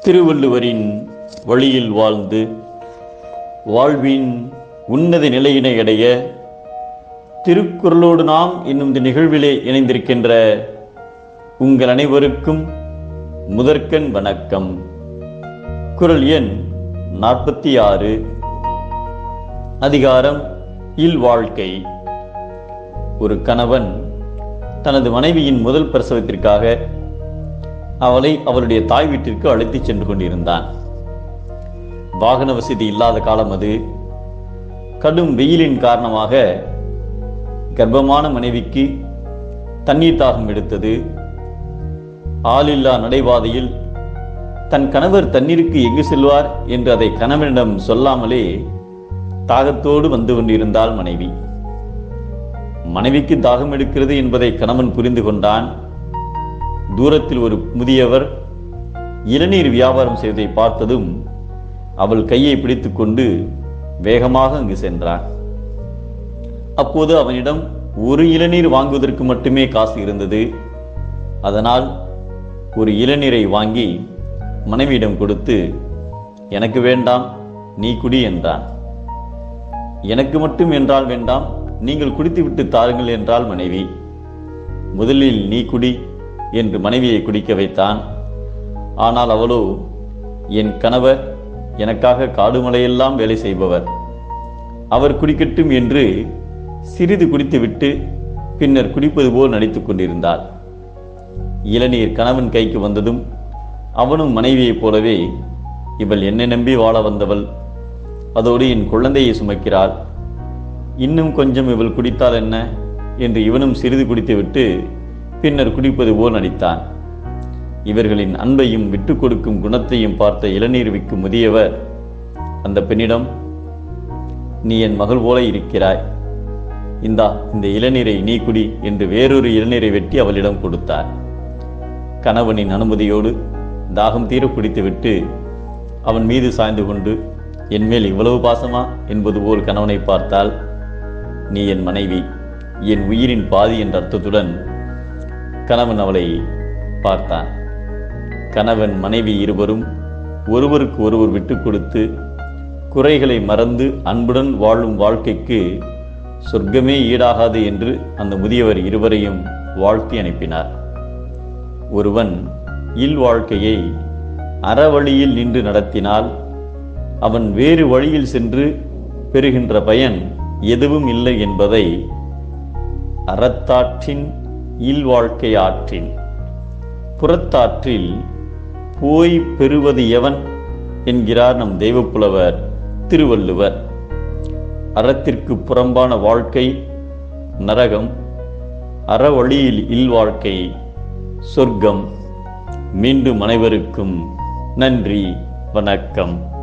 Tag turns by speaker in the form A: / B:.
A: திருவள்ளுவரின் வழியில் வாழ்ந்து வாழ்வின் உன்னத நிலையினை அடைய திருக்குறளோடு நாம் என்னும் இந்த நிகழ்விலே இணைந்திருக்கின்ற உங்கள் அனைவருக்கும் முதற்கண் வணக்கம். குறள் எண் நாற்பத்தி ஆறு. அதிகாரம் இல் வாழ்க்கை. ஒரு கணவன் தனது மனைவியின் முதல் பிரசவத்திற்காக அவளை அவளுடைய தாய் வீட்டிற்கு அழைத்துச் சென்று கொண்டிருந்தான். வாகன வசதி இல்லாத காலம் அது. கடும் வெயிலின் காரணமாக கர்ப்பமான மனைவிக்கு தண்ணீர் தாகம் எடுத்தது. ஆளில்லா நடைபாதையில் தன் கணவர் தண்ணீருக்கு எங்கு செல்வார் என்று அதை கணவனிடம் சொல்லாமலே தாகத்தோடு வந்து கொண்டிருந்தாள் மனைவி. மனைவிக்கு தாகம் எடுக்கிறது என்பதை கணவன் புரிந்து கொண்டான். தூரத்தில் ஒரு முதியவர் இளநீர் வியாபாரம் செய்வதை பார்த்ததும் அவள் கையை பிடித்துக்கொண்டு வேகமாக அங்கு சென்றான். அப்போது அவனிடம் ஒரு இளநீர் வாங்குவதற்கு மட்டுமே காசு இருந்தது. அதனால் ஒரு இளநீரை வாங்கி மனைவியிடம் கொடுத்து எனக்கு வேண்டாம் நீ குடி என்றான். எனக்கு மட்டும் என்றால் வேண்டாம் நீங்கள் குடித்துவிட்டு தாருங்கள் என்றால் மனைவி. முதலில் நீ குடி என்று மனைவியை குடிக்க வைத்தான். ஆனால் அவளோ என் கணவர் எனக்காக காடு மலையெல்லாம் வேலை செய்பவர். அவர் குடிக்கட்டும் என்று சிறிது குடித்துவிட்டு பின்னர் குடிப்பது போல் நடித்துக் கொண்டிருந்தாள். இளநீர் கணவன் கைக்கு வந்ததும் அவனும் மனைவியைப் போலவே இவள் என்னை நம்பி வாழ வந்தவள். அதோடு என் குழந்தையை சுமக்கிறாள். இன்னும் கொஞ்சம் இவள் குடித்தால் என்ன? என்று இவனும் சிறிது குடித்துவிட்டு பின்னர் குடிப்பது போல் நடித்தான் இவர்களின் அன்பையும் விட்டு கொடுக்கும் குணத்தையும் பார்த்த இளநீர் விற்கும் முதியவர் அந்த பெண்ணிடம் நீ என் மகள் போல இருக்கிறாய். இந்தா இந்த இளநீரை நீ குடி என்று வேறொரு இளநீரை வெட்டி அவளிடம் கொடுத்தார். கணவனின் அனுமதியோடு தாகம் தீர குடித்துவிட்டு அவன் மீது சாய்ந்து கொண்டு என்மேல் இவ்வளவு பாசமா? என்பது போல் கணவனை பார்த்தால் நீ என் மனைவி என் உயிரின் பாதி என்ற அர்த்தத்துடன் கணவன் அவளை பார்த்தான். கணவன் மனைவி இருவரும் ஒருவருக்கு ஒருவர் விட்டு கொடுத்து குறைகளை மறந்து அன்புடன் வாழும் வாழ்க்கைக்கு சொர்க்கமே ஈடாகாது என்று அந்த முதியவர் இருவரையும் வாழ்த்தி அனுப்பினார். ஒருவன் இல் வாழ்க்கையை அறவழியில் நின்று நடத்தினால் அவன் வேறு வழியில் சென்று பெறுகின்ற பயன் எதுவும் இல்லை என்பதை அறத்தாற்றின் இல்வாழ்க்கை ஆற்றின் புறத்தாற்றில் போய் பெறுவது எவன்? என்கிறார் நம் தெய்வப்புலவர் திருவள்ளுவர். அறத்திற்கு புறம்பான வாழ்க்கை நரகம் அறவழியில் இல்வாழ்க்கை சொர்க்கம். மீண்டும் அனைவருக்கும் நன்றி வணக்கம்.